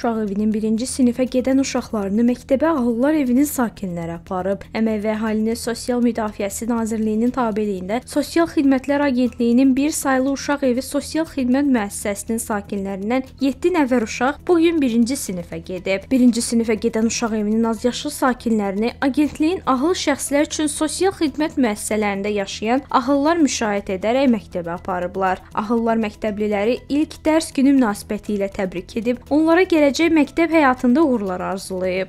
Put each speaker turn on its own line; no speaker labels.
Uşaq evinin 1-ci sinifə gedən uşaqlarını məktəbə Ağıllar evinin sakinləri aparıb. Əmək və Əhalinin Sosial Müdafiəsi Nazirliyinin tabeliyində Sosial Xidmətlər Agentliyinin bir saylı uşaq evi sosial xidmət müəssisəsinin sakinlərindən 7 nəfər uşaq bu gün 1-ci sinifə gedib. 1-ci sinifə gedən uşaq evinin azyaşlı sakinlərini agentliyin ağıl şəxslər üçün sosial xidmət müəssisələrində yaşayan ağıllar müşahidə edərək məktəbə aparıblar. Ağıllar məktəbliləri ilk dərs günü münasibətilə təbrik edib, onlara gələcək məktəb həyatında uğurlar arzulayıb.